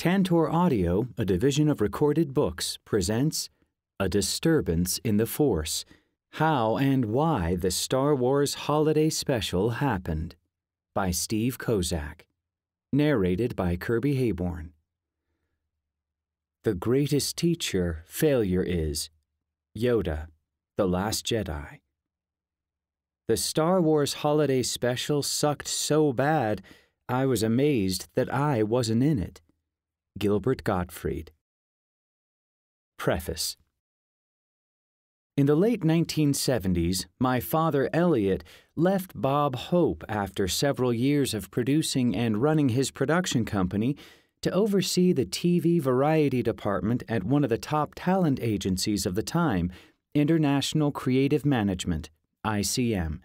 Tantor Audio, a division of recorded books, presents A Disturbance in the Force How and Why the Star Wars Holiday Special Happened by Steve Kozak. Narrated by Kirby Heyborne. The greatest teacher failure is Yoda, The Last Jedi. The Star Wars Holiday Special sucked so bad, I was amazed that I wasn't in it. Gilbert Gottfried. Preface In the late 1970s, my father Elliot left Bob Hope after several years of producing and running his production company to oversee the TV variety department at one of the top talent agencies of the time, International Creative Management, ICM.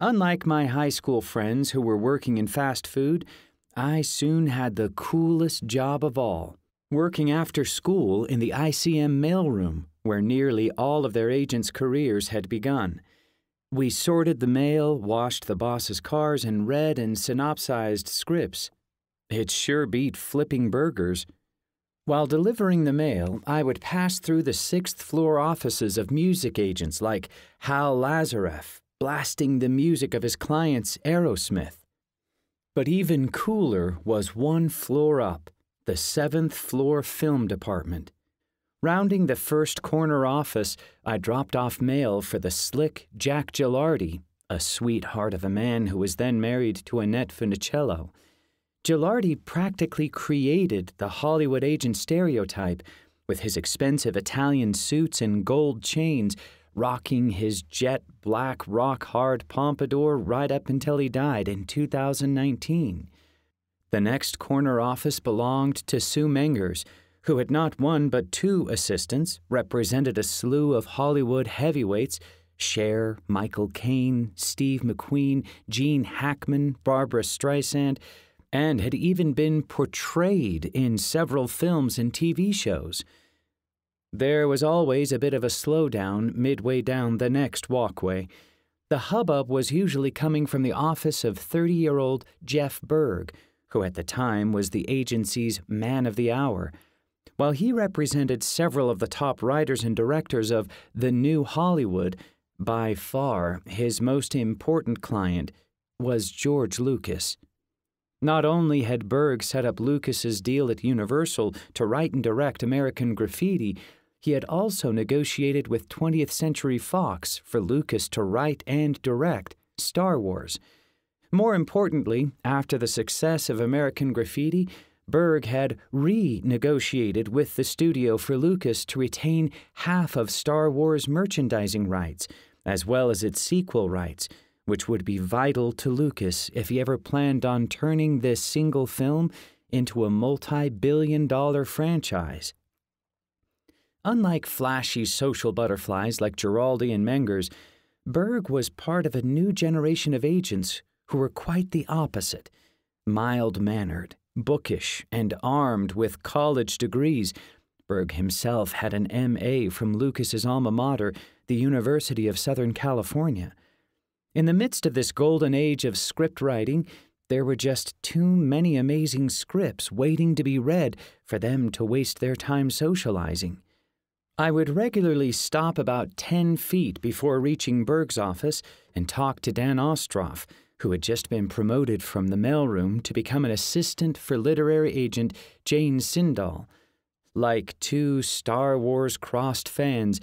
Unlike my high school friends who were working in fast food, I soon had the coolest job of all, working after school in the ICM mailroom, where nearly all of their agents' careers had begun. We sorted the mail, washed the boss's cars, and read and synopsized scripts. It sure beat flipping burgers. While delivering the mail, I would pass through the sixth floor offices of music agents like Hal Lazareff, blasting the music of his clients Aerosmith. But even cooler was one floor up, the seventh floor film department. Rounding the first corner office, I dropped off mail for the slick Jack Gilardi, a sweetheart of a man who was then married to Annette Funicello. Gilardi practically created the Hollywood agent stereotype with his expensive Italian suits and gold chains rocking his jet black rock hard pompadour right up until he died in 2019. The next corner office belonged to Sue Mengers, who had not one but two assistants, represented a slew of Hollywood heavyweights Cher, Michael Caine, Steve McQueen, Gene Hackman, Barbra Streisand, and had even been portrayed in several films and TV shows. There was always a bit of a slowdown midway down the next walkway. The hubbub was usually coming from the office of 30 year old Jeff Berg, who at the time was the agency's man of the hour. While he represented several of the top writers and directors of the new Hollywood, by far his most important client was George Lucas. Not only had Berg set up Lucas's deal at Universal to write and direct American Graffiti, he had also negotiated with 20th Century Fox for Lucas to write and direct Star Wars. More importantly, after the success of American Graffiti, Berg had renegotiated with the studio for Lucas to retain half of Star Wars merchandising rights, as well as its sequel rights, which would be vital to Lucas if he ever planned on turning this single film into a multi billion dollar franchise. Unlike flashy social butterflies like Gilardi and Mengers, Berg was part of a new generation of agents who were quite the opposite mild mannered, bookish, and armed with college degrees. Berg himself had an M.A. from Lucas's alma mater, the University of Southern California. In the midst of this golden age of script writing, there were just too many amazing scripts waiting to be read for them to waste their time socializing. I would regularly stop about 10 feet before reaching Berg's office and talk to Dan Ostroff, who had just been promoted from the mailroom to become an assistant for literary agent Jane Sindall. Like two Star Wars crossed fans,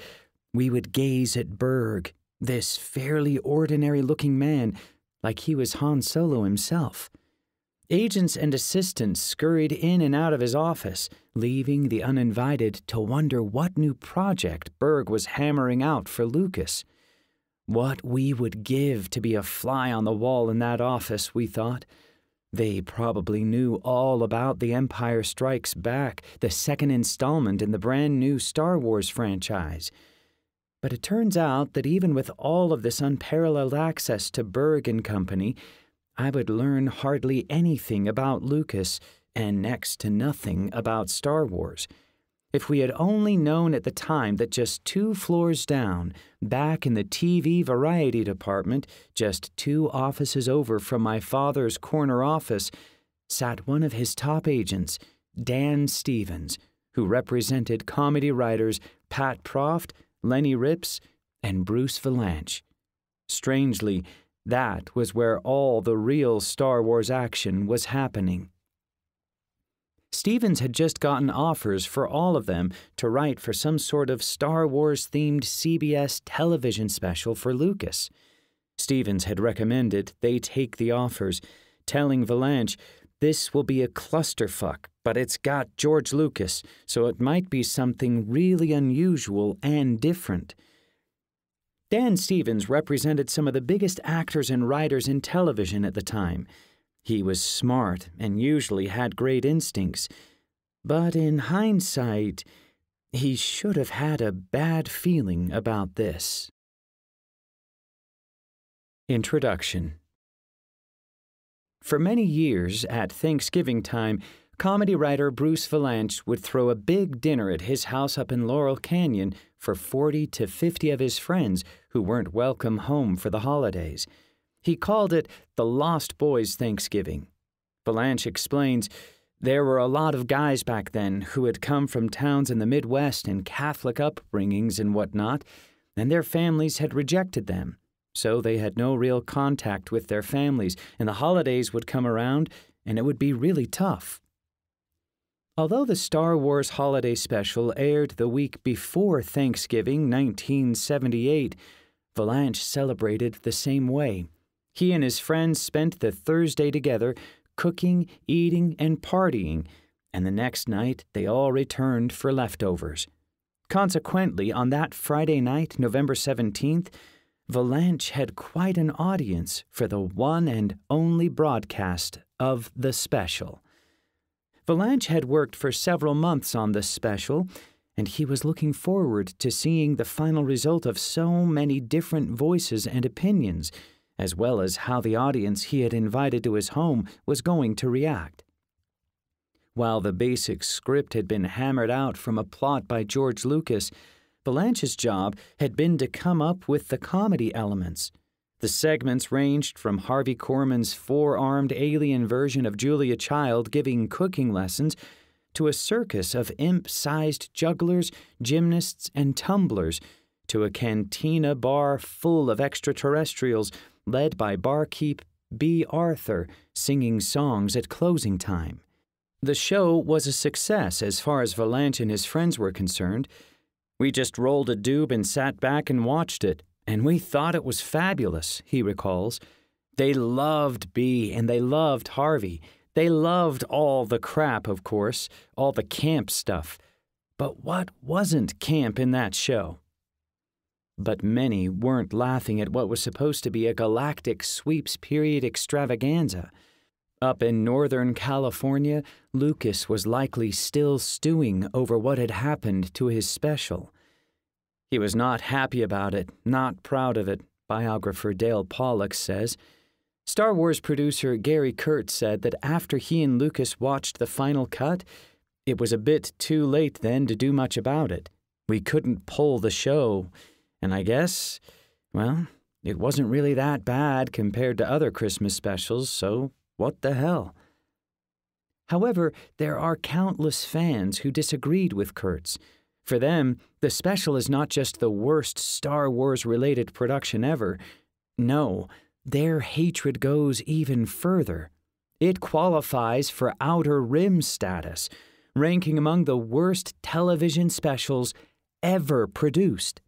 we would gaze at Berg, this fairly ordinary looking man, like he was Han Solo himself. Agents and assistants scurried in and out of his office, leaving the uninvited to wonder what new project Berg was hammering out for Lucas. What we would give to be a fly on the wall in that office, we thought. They probably knew all about The Empire Strikes Back, the second installment in the brand new Star Wars franchise. But it turns out that even with all of this unparalleled access to Berg and Company, I would learn hardly anything about Lucas and next to nothing about Star Wars. If we had only known at the time that just two floors down, back in the TV variety department, just two offices over from my father's corner office, sat one of his top agents, Dan Stevens, who represented comedy writers Pat Proft, Lenny Ripps, and Bruce Vilanch. Strangely, that was where all the real Star Wars action was happening. Stevens had just gotten offers for all of them to write for some sort of Star Wars themed CBS television special for Lucas. Stevens had recommended they take the offers, telling Vilanch, This will be a clusterfuck, but it's got George Lucas, so it might be something really unusual and different. Dan Stevens represented some of the biggest actors and writers in television at the time. He was smart and usually had great instincts. But in hindsight, he should have had a bad feeling about this. Introduction For many years, at Thanksgiving time, comedy writer Bruce Vilanch would throw a big dinner at his house up in Laurel Canyon for 40 to 50 of his friends who weren't welcome home for the holidays. He called it the Lost Boys Thanksgiving. Vilanch explains there were a lot of guys back then who had come from towns in the Midwest and Catholic upbringings and whatnot, and their families had rejected them so they had no real contact with their families, and the holidays would come around, and it would be really tough. Although the Star Wars Holiday Special aired the week before Thanksgiving 1978, Vilanch celebrated the same way. He and his friends spent the Thursday together, cooking, eating, and partying, and the next night they all returned for leftovers. Consequently, on that Friday night, November 17th, Vilanch had quite an audience for the one and only broadcast of the special. Vilanch had worked for several months on the special, and he was looking forward to seeing the final result of so many different voices and opinions, as well as how the audience he had invited to his home was going to react. While the basic script had been hammered out from a plot by George Lucas, Vilanch's job had been to come up with the comedy elements. The segments ranged from Harvey Korman's four armed alien version of Julia Child giving cooking lessons to a circus of imp sized jugglers, gymnasts, and tumblers to a cantina bar full of extraterrestrials led by barkeep Bea Arthur singing songs at closing time. The show was a success as far as Vilanch and his friends were concerned. We just rolled a doob and sat back and watched it, and we thought it was fabulous, he recalls. They loved Bea and they loved Harvey. They loved all the crap, of course, all the camp stuff. But what wasn't camp in that show? But many weren't laughing at what was supposed to be a galactic sweeps period extravaganza. Up in Northern California, Lucas was likely still stewing over what had happened to his special. He was not happy about it, not proud of it, biographer Dale Pollock says. Star Wars producer Gary Kurtz said that after he and Lucas watched the final cut, it was a bit too late then to do much about it. We couldn't pull the show, and I guess, well, it wasn't really that bad compared to other Christmas specials, so what the hell? However, there are countless fans who disagreed with Kurtz. For them, the special is not just the worst Star Wars related production ever. No, their hatred goes even further. It qualifies for Outer Rim status, ranking among the worst television specials ever produced.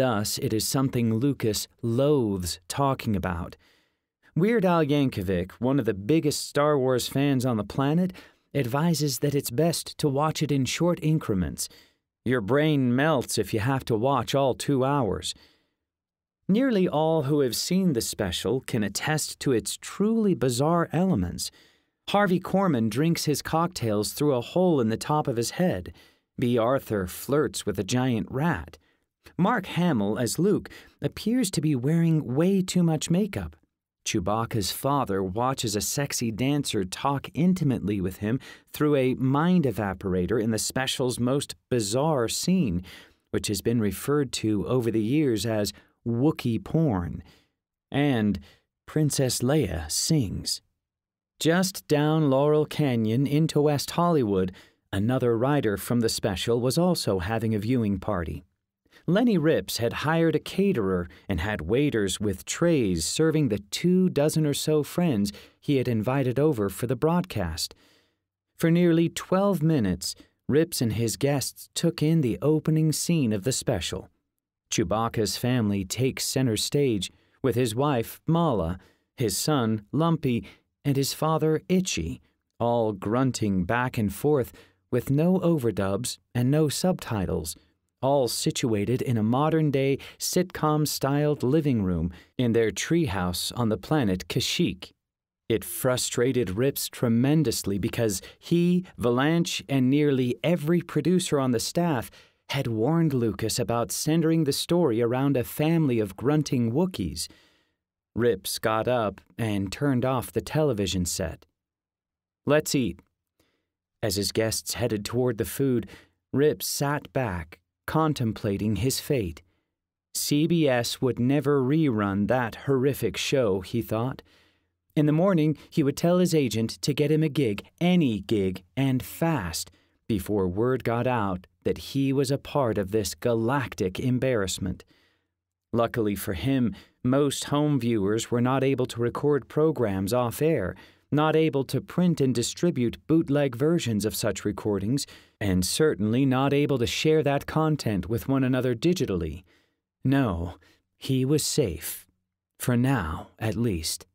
Thus, it is something Lucas loathes talking about. Weird Al Yankovic, one of the biggest Star Wars fans on the planet, advises that it's best to watch it in short increments. Your brain melts if you have to watch all two hours. Nearly all who have seen the special can attest to its truly bizarre elements. Harvey Korman drinks his cocktails through a hole in the top of his head. Bea Arthur flirts with a giant rat. Mark Hamill, as Luke, appears to be wearing way too much makeup. Chewbacca's father watches a sexy dancer talk intimately with him through a mind evaporator in the special's most bizarre scene, which has been referred to over the years as Wookiee porn. And Princess Leia sings. Just down Laurel Canyon into West Hollywood, another writer from the special was also having a viewing party. Lenny Ripps had hired a caterer and had waiters with trays serving the two dozen or so friends he had invited over for the broadcast. For nearly 12 minutes, Ripps and his guests took in the opening scene of the special. Chewbacca's family takes center stage with his wife, Malla, his son, Lumpy, and his father, Itchy, all grunting back and forth with no overdubs and no subtitles, all situated in a modern day sitcom styled living room in their treehouse on the planet Kashyyyk. It frustrated Ripps tremendously because he, Vilanch, and nearly every producer on the staff had warned Lucas about centering the story around a family of grunting Wookiees. Ripps got up and turned off the television set. Let's eat. As his guests headed toward the food, Ripps sat back, contemplating his fate. CBS would never rerun that horrific show, he thought. In the morning, he would tell his agent to get him a gig, any gig, and fast, before word got out that he was a part of this galactic embarrassment. Luckily for him, most home viewers were not able to record programs off air, not able to print and distribute bootleg versions of such recordings, and certainly not able to share that content with one another digitally. No, he was safe. For now, at least.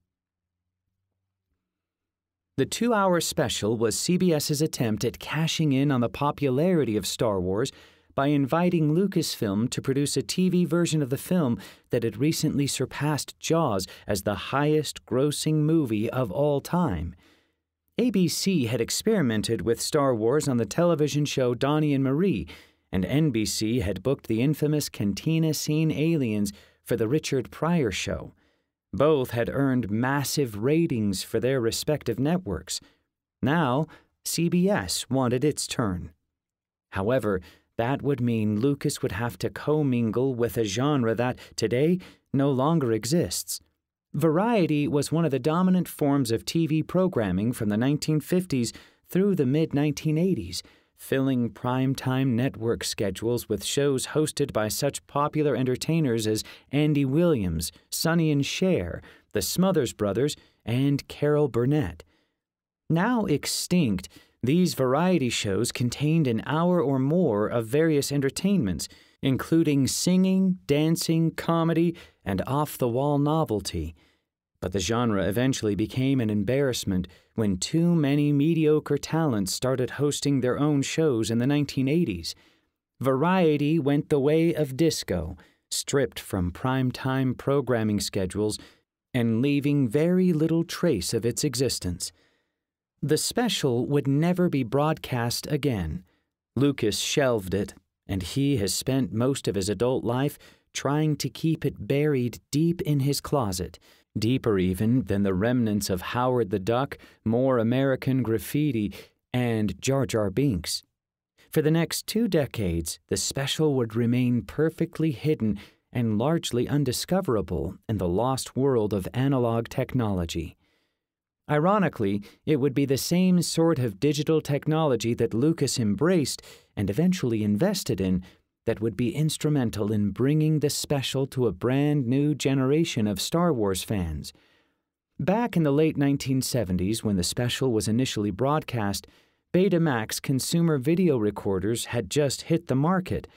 The two hour special was CBS's attempt at cashing in on the popularity of Star Wars by inviting Lucasfilm to produce a TV version of the film that had recently surpassed Jaws as the highest grossing movie of all time. ABC had experimented with Star Wars on the television show Donnie and Marie, and NBC had booked the infamous cantina scene aliens for the Richard Pryor show. Both had earned massive ratings for their respective networks. Now, CBS wanted its turn. However, that would mean Lucas would have to commingle with a genre that, today, no longer exists. Variety was one of the dominant forms of TV programming from the 1950s through the mid 1980s, filling primetime network schedules with shows hosted by such popular entertainers as Andy Williams, Sonny and Cher, the Smothers Brothers, and Carol Burnett. Now extinct, these variety shows contained an hour or more of various entertainments, including singing, dancing, comedy, and off the wall novelty. But the genre eventually became an embarrassment when too many mediocre talents started hosting their own shows in the 1980s. Variety went the way of disco, stripped from prime-time programming schedules and leaving very little trace of its existence. The special would never be broadcast again. Lucas shelved it, and he has spent most of his adult life trying to keep it buried deep in his closet, deeper even than the remnants of Howard the Duck, more American graffiti, and Jar Jar Binks. For the next two decades, the special would remain perfectly hidden and largely undiscoverable in the lost world of analog technology. Ironically, it would be the same sort of digital technology that Lucas embraced and eventually invested in that would be instrumental in bringing the special to a brand new generation of Star Wars fans. Back in the late 1970s, when the special was initially broadcast, Betamax consumer video recorders had just hit the market,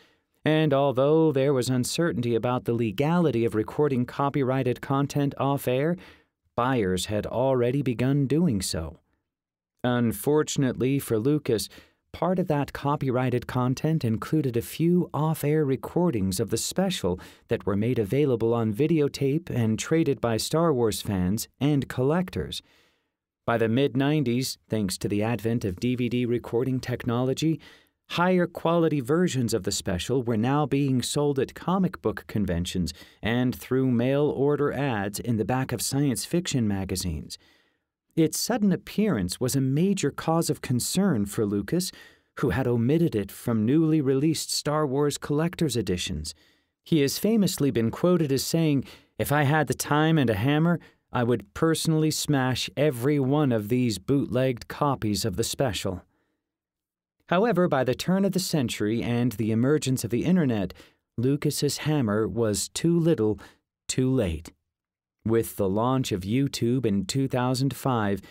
and although there was uncertainty about the legality of recording copyrighted content off air, buyers had already begun doing so. Unfortunately for Lucas, part of that copyrighted content included a few off air recordings of the special that were made available on videotape and traded by Star Wars fans and collectors. By the mid 90s, thanks to the advent of DVD recording technology, Higher quality versions of the special were now being sold at comic book conventions and through mail order ads in the back of science fiction magazines. Its sudden appearance was a major cause of concern for Lucas, who had omitted it from newly released Star Wars collector's editions. He has famously been quoted as saying, If I had the time and a hammer, I would personally smash every one of these bootlegged copies of the special. However, by the turn of the century and the emergence of the internet, Lucas's hammer was too little, too late. With the launch of YouTube in 2005,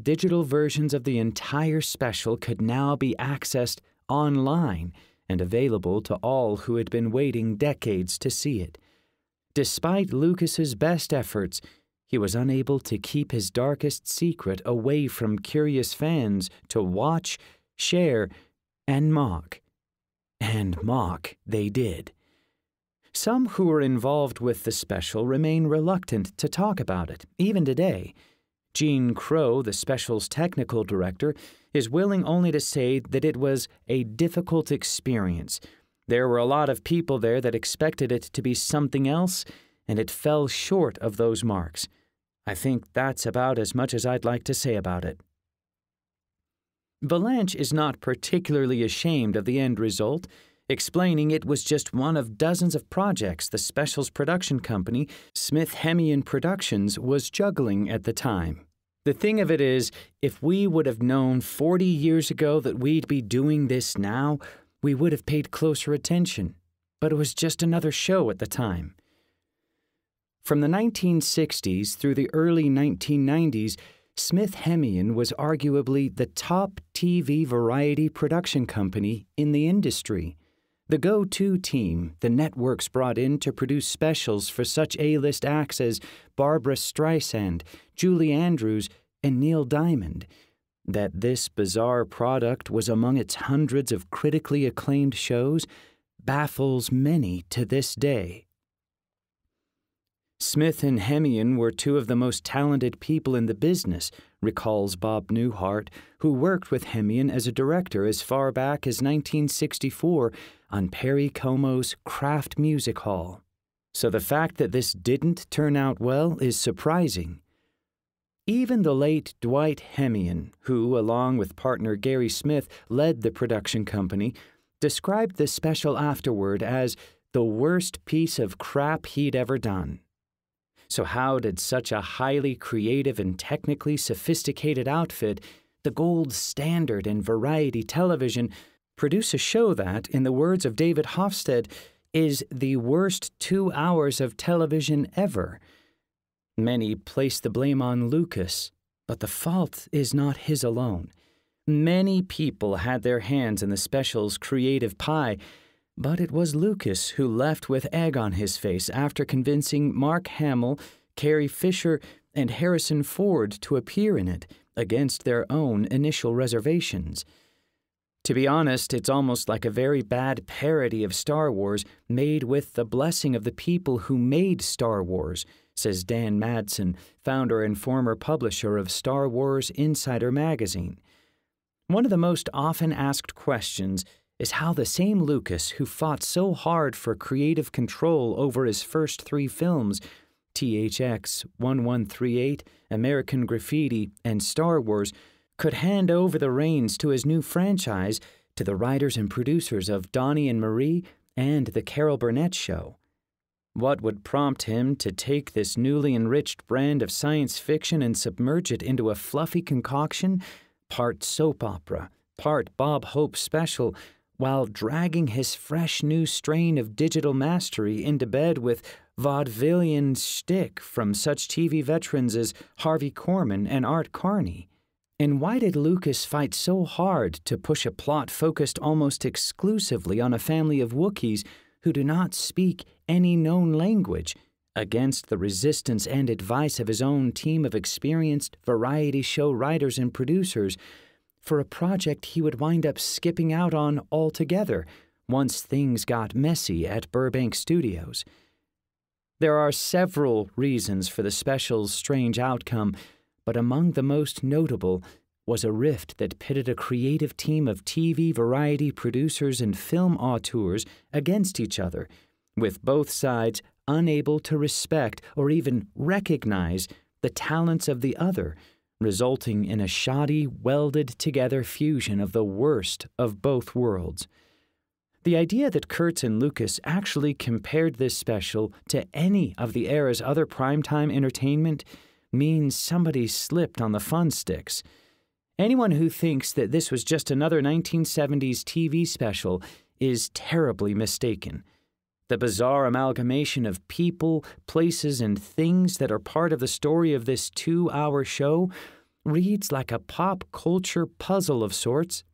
digital versions of the entire special could now be accessed online and available to all who had been waiting decades to see it. Despite Lucas's best efforts, he was unable to keep his darkest secret away from curious fans to watch, share, and mock. And mock they did. Some who were involved with the special remain reluctant to talk about it, even today. Gene Crow, the special's technical director, is willing only to say that it was a difficult experience. There were a lot of people there that expected it to be something else, and it fell short of those marks. I think that's about as much as I'd like to say about it. Vilanch is not particularly ashamed of the end result explaining it was just one of dozens of projects the specials production company, Smith Hemion Productions, was juggling at the time. The thing of it is, if we would have known 40 years ago that we'd be doing this now, we would have paid closer attention. But it was just another show at the time. From the 1960s through the early 1990s, Smith Hemion was arguably the top TV variety production company in the industry. The go to team the networks brought in to produce specials for such A list acts as Barbra Streisand, Julie Andrews, and Neil Diamond. That this bizarre product was among its hundreds of critically acclaimed shows baffles many to this day. Smith and Hemion were two of the most talented people in the business, recalls Bob Newhart, who worked with Hemion as a director as far back as 1964 on Perry Como's Kraft Music Hall. So the fact that this didn't turn out well is surprising. Even the late Dwight Hemion, who, along with partner Gary Smith, led the production company, described the special afterward as the worst piece of crap he'd ever done. So, how did such a highly creative and technically sophisticated outfit, the gold standard in variety television, produce a show that, in the words of David Hofstede, is the worst two hours of television ever? Many place the blame on Lucas, but the fault is not his alone. Many people had their hands in the special's creative pie but it was Lucas who left with egg on his face after convincing Mark Hamill, Carrie Fisher, and Harrison Ford to appear in it against their own initial reservations. To be honest, it's almost like a very bad parody of Star Wars made with the blessing of the people who made Star Wars, says Dan Madsen, founder and former publisher of Star Wars Insider magazine. One of the most often asked questions is how the same Lucas who fought so hard for creative control over his first three films, THX 1138, American Graffiti, and Star Wars, could hand over the reins to his new franchise to the writers and producers of Donnie and Marie and The Carol Burnett Show. What would prompt him to take this newly enriched brand of science fiction and submerge it into a fluffy concoction, part soap opera, part Bob Hope special, while dragging his fresh new strain of digital mastery into bed with vaudevillian shtick from such TV veterans as Harvey Korman and Art Carney? And why did Lucas fight so hard to push a plot focused almost exclusively on a family of Wookiees who do not speak any known language against the resistance and advice of his own team of experienced variety show writers and producers for a project he would wind up skipping out on altogether once things got messy at Burbank Studios. There are several reasons for the special's strange outcome, but among the most notable was a rift that pitted a creative team of TV variety producers and film auteurs against each other, with both sides unable to respect or even recognize the talents of the other resulting in a shoddy, welded together fusion of the worst of both worlds. The idea that Kurtz and Lucas actually compared this special to any of the era's other primetime entertainment means somebody slipped on the fun sticks. Anyone who thinks that this was just another 1970s TV special is terribly mistaken. The bizarre amalgamation of people, places, and things that are part of the story of this two hour show reads like a pop culture puzzle of sorts.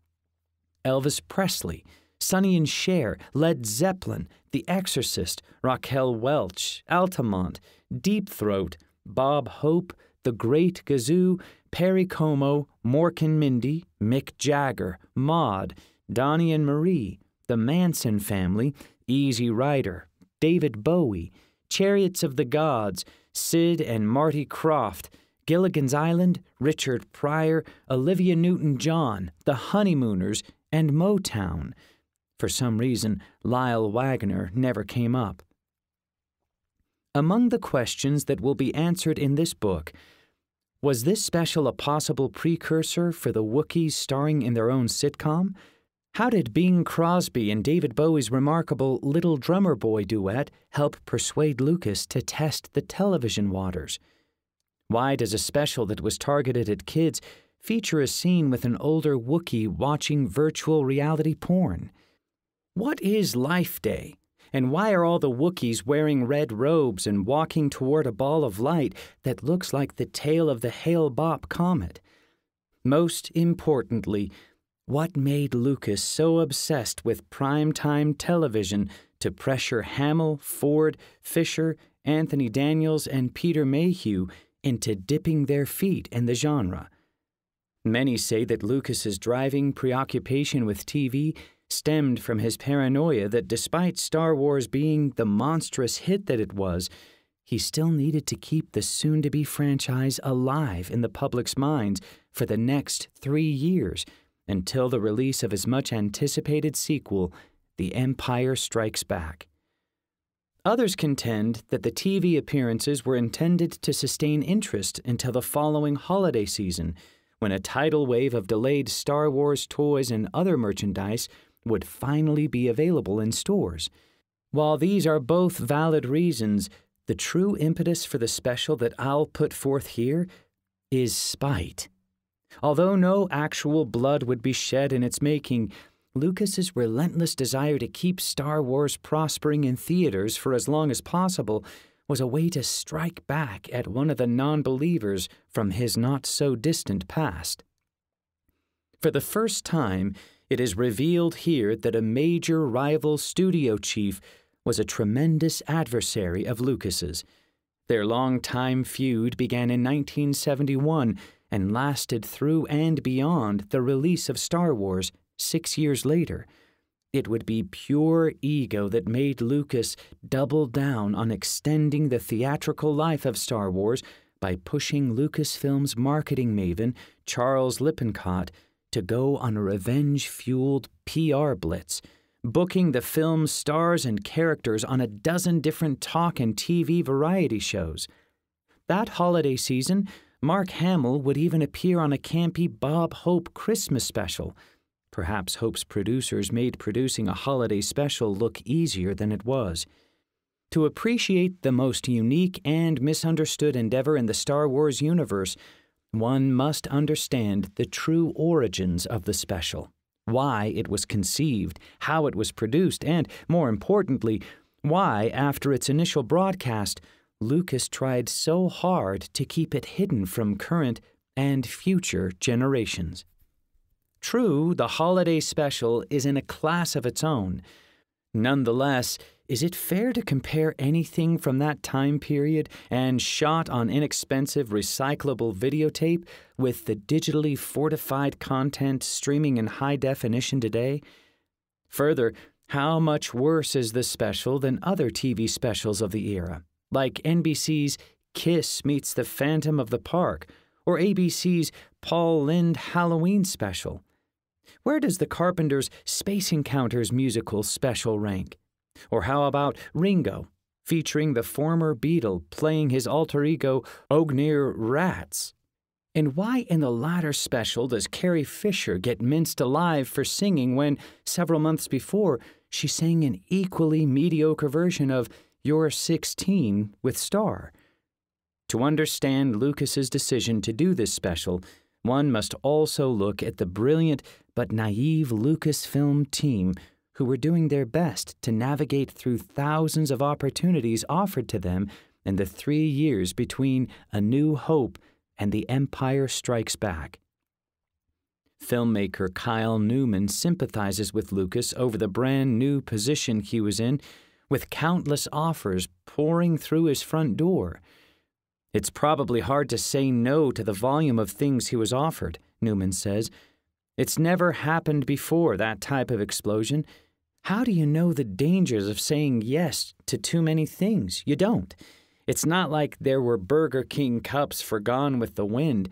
Elvis Presley, Sonny and Cher, Led Zeppelin, The Exorcist, Raquel Welch, Altamont, Deep Throat, Bob Hope, The Great Gazoo, Perry Como, Mork and Mindy, Mick Jagger, Maude, Donnie and Marie, The Manson Family, Easy Rider, David Bowie, Chariots of the Gods, Sid and Marty Krofft, Gilligan's Island, Richard Pryor, Olivia Newton John, The Honeymooners, and Motown. For some reason, Lyle Waggoner never came up. Among the questions that will be answered in this book, was this special a possible precursor for the Wookiees starring in their own sitcom? How did Bing Crosby and David Bowie's remarkable Little Drummer Boy duet help persuade Lucas to test the television waters? Why does a special that was targeted at kids feature a scene with an older Wookiee watching virtual reality porn? What is Life Day? And why are all the Wookiees wearing red robes and walking toward a ball of light that looks like the tail of the Hale Bopp comet? Most importantly, what made Lucas so obsessed with primetime television to pressure Hamill, Ford, Fisher, Anthony Daniels, and Peter Mayhew into dipping their feet in the genre. Many say that Lucas's driving preoccupation with TV stemmed from his paranoia that despite Star Wars being the monstrous hit that it was, he still needed to keep the soon to be franchise alive in the public's minds for the next three years until the release of his much anticipated sequel, The Empire Strikes Back. Others contend that the TV appearances were intended to sustain interest until the following holiday season, when a tidal wave of delayed Star Wars toys and other merchandise would finally be available in stores. While these are both valid reasons, the true impetus for the special that I'll put forth here is spite. Although no actual blood would be shed in its making, Lucas's relentless desire to keep Star Wars prospering in theaters for as long as possible was a way to strike back at one of the non believers from his not so distant past. For the first time, it is revealed here that a major rival studio chief was a tremendous adversary of Lucas's. Their long-time feud began in 1971 and lasted through and beyond the release of Star Wars six years later. It would be pure ego that made Lucas double down on extending the theatrical life of Star Wars by pushing Lucasfilm's marketing maven, Charles Lippincott, to go on a revenge fueled PR blitz, booking the film's stars and characters on a dozen different talk and TV variety shows. That holiday season, Mark Hamill would even appear on a campy Bob Hope Christmas special. Perhaps Hope's producers made producing a holiday special look easier than it was. To appreciate the most unique and misunderstood endeavor in the Star Wars universe, one must understand the true origins of the special, why it was conceived, how it was produced, and, more importantly, why, after its initial broadcast, Lucas tried so hard to keep it hidden from current and future generations. True, the holiday special is in a class of its own. Nonetheless, is it fair to compare anything from that time period and shot on inexpensive recyclable videotape with the digitally fortified content streaming in high definition today? Further, how much worse is this special than other TV specials of the era, like NBC's Kiss Meets the Phantom of the Park or ABC's Paul Lynde Halloween special? Where does the Carpenters' Space Encounters musical special rank? Or how about Ringo, featuring the former Beatle playing his alter ego Ognir Rats? And why in the latter special does Carrie Fisher get minced alive for singing when, several months before, she sang an equally mediocre version of You're 16 with Starr? To understand Lucas's decision to do this special, one must also look at the brilliant but naive Lucasfilm team who were doing their best to navigate through thousands of opportunities offered to them in the three years between A New Hope and The Empire Strikes Back. Filmmaker Kyle Newman sympathizes with Lucas over the brand new position he was in, with countless offers pouring through his front door. It's probably hard to say no to the volume of things he was offered, Newman says. It's never happened before, that type of explosion. How do you know the dangers of saying yes to too many things? You don't. It's not like there were Burger King cups for Gone with the Wind.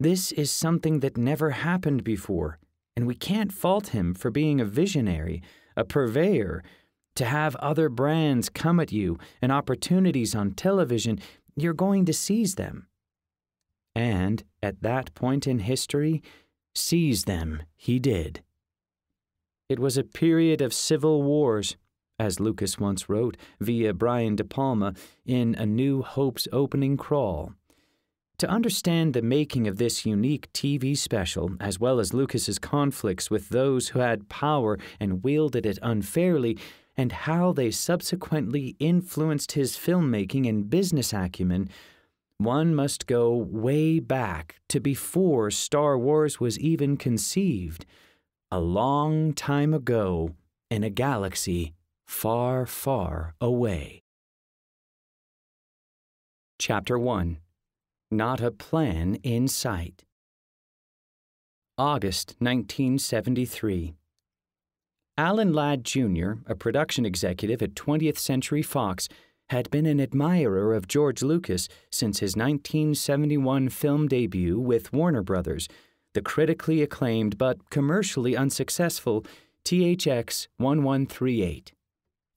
This is something that never happened before, and we can't fault him for being a visionary, a purveyor. To have other brands come at you and opportunities on television, you're going to seize them. And at that point in history, seize them he did. It was a period of civil wars, as Lucas once wrote via Brian De Palma in A New Hope's opening crawl. To understand the making of this unique TV special, as well as Lucas's conflicts with those who had power and wielded it unfairly, and how they subsequently influenced his filmmaking and business acumen, one must go way back to before Star Wars was even conceived, a long time ago in a galaxy far, far away. Chapter 1 not a plan in sight. August 1973. Alan Ladd Jr., a production executive at 20th Century Fox, had been an admirer of George Lucas since his 1971 film debut with Warner Brothers, the critically acclaimed but commercially unsuccessful THX 1138.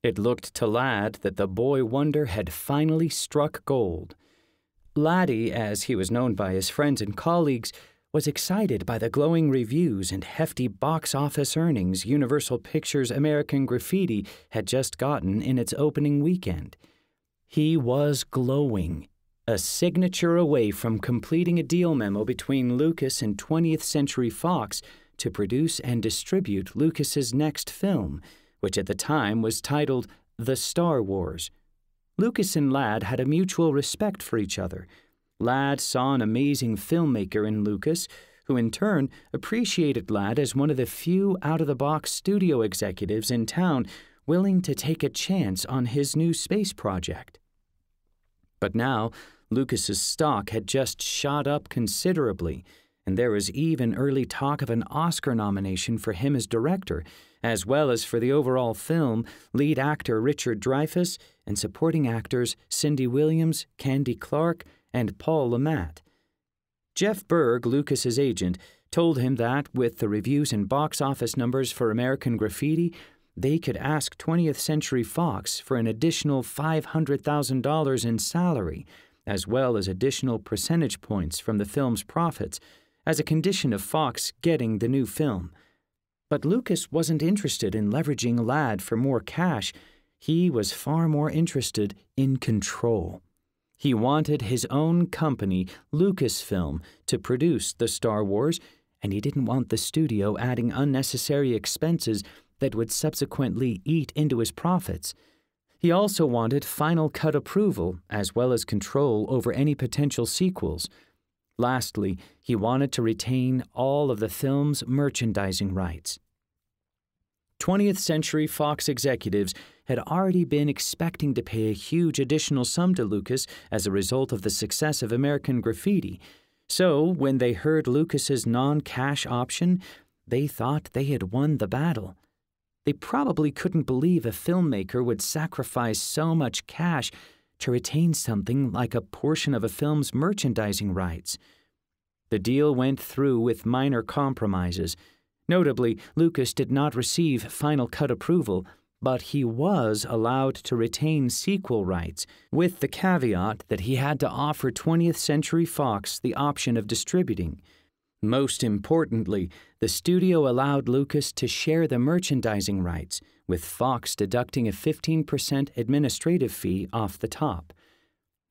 It looked to Ladd that the boy wonder had finally struck gold. Laddie, as he was known by his friends and colleagues, was excited by the glowing reviews and hefty box office earnings Universal Pictures American Graffiti had just gotten in its opening weekend. He was glowing, a signature away from completing a deal memo between Lucas and 20th Century Fox to produce and distribute Lucas's next film, which at the time was titled The Star Wars. Lucas and Ladd had a mutual respect for each other. Ladd saw an amazing filmmaker in Lucas, who in turn appreciated Ladd as one of the few out of the box studio executives in town willing to take a chance on his new space project. But now, Lucas's stock had just shot up considerably, and there was even early talk of an Oscar nomination for him as director, as well as for the overall film, lead actor Richard Dreyfuss and supporting actors Cindy Williams, Candy Clark, and Paul Le Mat. Jeff Berg, Lucas's agent, told him that with the reviews and box office numbers for American Graffiti, they could ask 20th Century Fox for an additional $500,000 in salary, as well as additional percentage points from the film's profits, as a condition of Fox getting the new film. But Lucas wasn't interested in leveraging Ladd for more cash. He was far more interested in control. He wanted his own company, Lucasfilm, to produce the Star Wars, and he didn't want the studio adding unnecessary expenses that would subsequently eat into his profits. He also wanted final cut approval, as well as control over any potential sequels. Lastly, he wanted to retain all of the film's merchandising rights. 20th Century Fox executives had already been expecting to pay a huge additional sum to Lucas as a result of the success of American Graffiti. So, when they heard Lucas's non cash option, they thought they had won the battle. They probably couldn't believe a filmmaker would sacrifice so much cash to retain something like a portion of a film's merchandising rights. The deal went through with minor compromises. Notably, Lucas did not receive final cut approval, but he was allowed to retain sequel rights, with the caveat that he had to offer 20th Century Fox the option of distributing. Most importantly, the studio allowed Lucas to share the merchandising rights, with Fox deducting a 15% administrative fee off the top.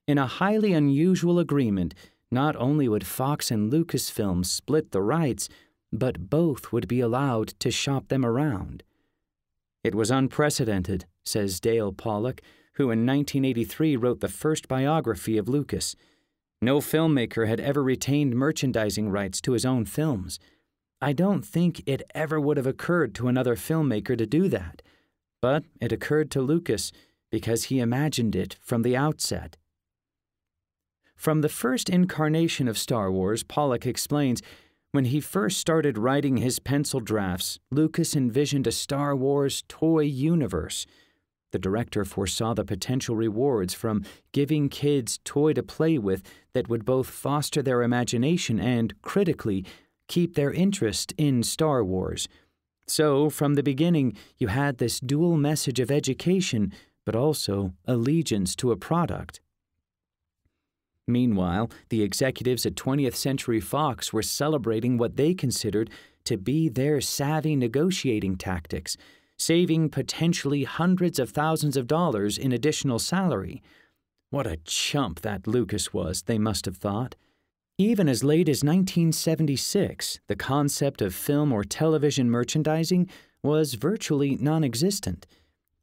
In a highly unusual agreement, not only would Fox and Lucasfilm split the rights, but both would be allowed to shop them around. It was unprecedented, says Dale Pollock, who in 1983 wrote the first biography of Lucas. No filmmaker had ever retained merchandising rights to his own films. I don't think it ever would have occurred to another filmmaker to do that, but it occurred to Lucas because he imagined it from the outset. From the first incarnation of Star Wars, Pollock explains when he first started writing his pencil drafts, Lucas envisioned a Star Wars toy universe. The director foresaw the potential rewards from giving kids toy to play with that would both foster their imagination and, critically, keep their interest in Star Wars. So, from the beginning, you had this dual message of education, but also allegiance to a product. Meanwhile, the executives at 20th Century Fox were celebrating what they considered to be their savvy negotiating tactics, saving potentially hundreds of thousands of dollars in additional salary. What a chump that Lucas was, they must have thought. Even as late as 1976, the concept of film or television merchandising was virtually non existent.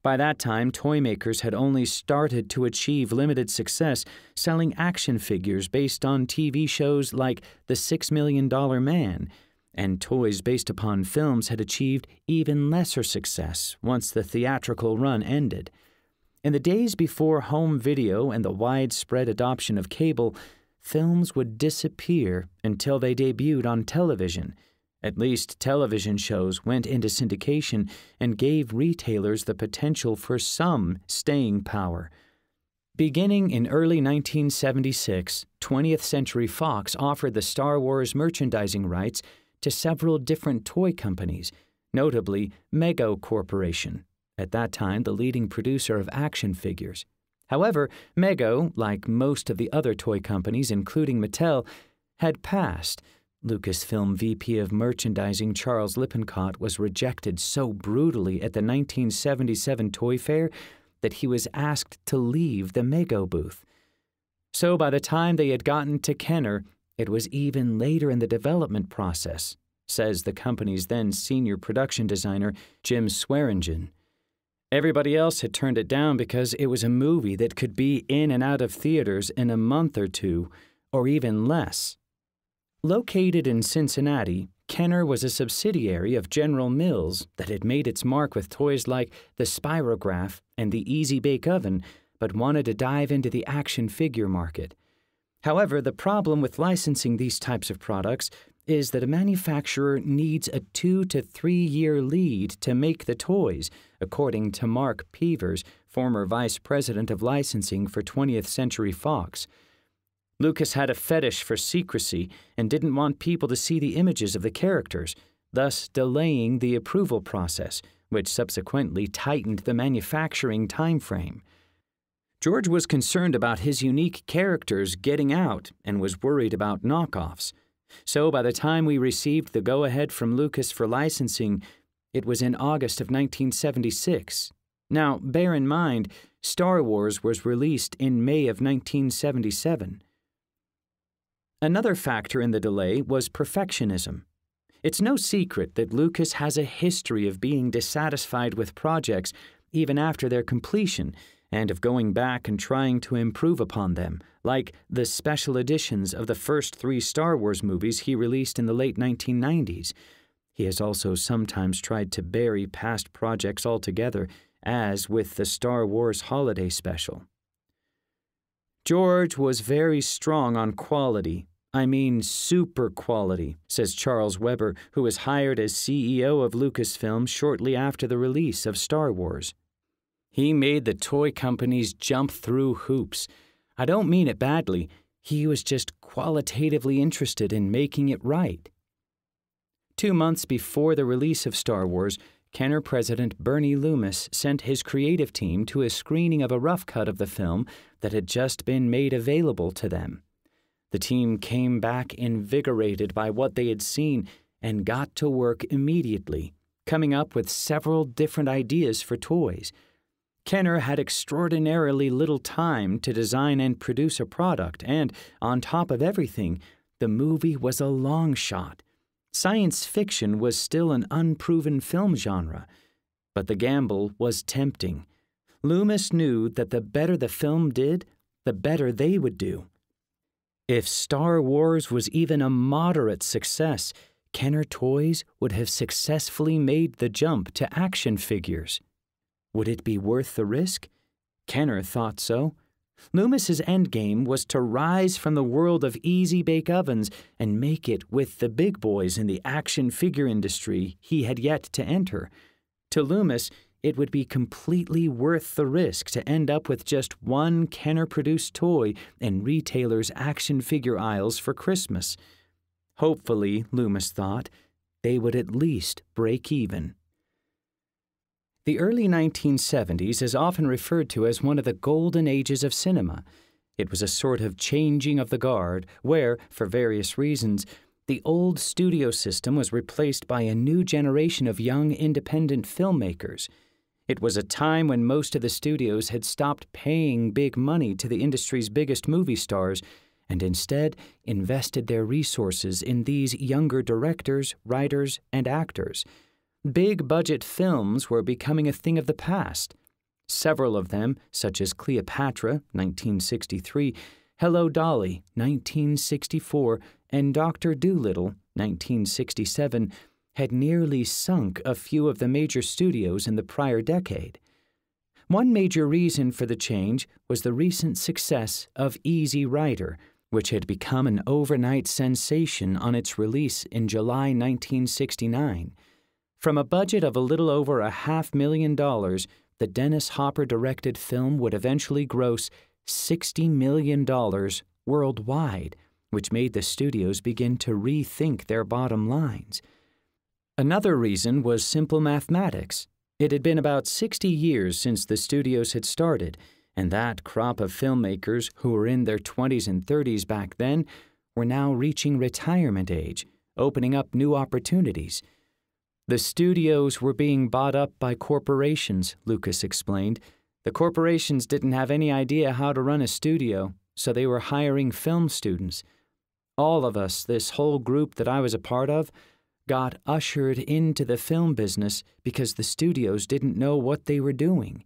By that time, toy makers had only started to achieve limited success selling action figures based on TV shows like The Six Million Dollar Man, and toys based upon films had achieved even lesser success once the theatrical run ended. In the days before home video and the widespread adoption of cable, films would disappear until they debuted on television. At least television shows went into syndication and gave retailers the potential for some staying power. Beginning in early 1976, 20th Century Fox offered the Star Wars merchandising rights to several different toy companies, notably Mego Corporation, at that time the leading producer of action figures. However, Mego, like most of the other toy companies, including Mattel, had passed. Lucasfilm VP of Merchandising Charles Lippincott was rejected so brutally at the 1977 Toy Fair that he was asked to leave the Mego booth. So by the time they had gotten to Kenner, it was even later in the development process, says the company's then senior production designer, Jim Swearingen. Everybody else had turned it down because it was a movie that could be in and out of theaters in a month or two, or even less. Located in Cincinnati, Kenner was a subsidiary of General Mills that had made its mark with toys like the Spirograph and the Easy Bake Oven, but wanted to dive into the action figure market. However, the problem with licensing these types of products is that a manufacturer needs a two to three year lead to make the toys, according to Mark Pevers, former vice president of licensing for 20th Century Fox. Lucas had a fetish for secrecy and didn't want people to see the images of the characters, thus delaying the approval process, which subsequently tightened the manufacturing time frame. George was concerned about his unique characters getting out and was worried about knockoffs. So by the time we received the go ahead from Lucas for licensing, it was in August of 1976. Now, bear in mind, Star Wars was released in May of 1977. Another factor in the delay was perfectionism. It's no secret that Lucas has a history of being dissatisfied with projects even after their completion and of going back and trying to improve upon them, like the special editions of the first three Star Wars movies he released in the late 1990s. He has also sometimes tried to bury past projects altogether, as with the Star Wars Holiday Special. George was very strong on quality. I mean, super quality, says Charles Weber, who was hired as CEO of Lucasfilm shortly after the release of Star Wars. He made the toy companies jump through hoops. I don't mean it badly. He was just qualitatively interested in making it right. Two months before the release of Star Wars, Kenner president Bernie Loomis sent his creative team to a screening of a rough cut of the film that had just been made available to them. The team came back invigorated by what they had seen and got to work immediately, coming up with several different ideas for toys Kenner had extraordinarily little time to design and produce a product, and, on top of everything, the movie was a long shot. Science fiction was still an unproven film genre, but the gamble was tempting. Loomis knew that the better the film did, the better they would do. If Star Wars was even a moderate success, Kenner Toys would have successfully made the jump to action figures. Would it be worth the risk? Kenner thought so. Loomis's endgame was to rise from the world of easy bake ovens and make it with the big boys in the action figure industry he had yet to enter. To Loomis, it would be completely worth the risk to end up with just one Kenner produced toy in retailers' action figure aisles for Christmas. Hopefully, Loomis thought, they would at least break even. The early 1970s is often referred to as one of the golden ages of cinema. It was a sort of changing of the guard, where, for various reasons, the old studio system was replaced by a new generation of young independent filmmakers. It was a time when most of the studios had stopped paying big money to the industry's biggest movie stars and instead invested their resources in these younger directors, writers, and actors. Big budget films were becoming a thing of the past. Several of them, such as Cleopatra, 1963, Hello Dolly, 1964, and Dr. Dolittle, 1967, had nearly sunk a few of the major studios in the prior decade. One major reason for the change was the recent success of Easy Rider, which had become an overnight sensation on its release in July 1969. From a budget of a little over a half million dollars, the Dennis Hopper directed film would eventually gross $60 million worldwide, which made the studios begin to rethink their bottom lines. Another reason was simple mathematics. It had been about 60 years since the studios had started, and that crop of filmmakers who were in their 20s and 30s back then were now reaching retirement age, opening up new opportunities. The studios were being bought up by corporations, Lucas explained. The corporations didn't have any idea how to run a studio, so they were hiring film students. All of us, this whole group that I was a part of, got ushered into the film business because the studios didn't know what they were doing.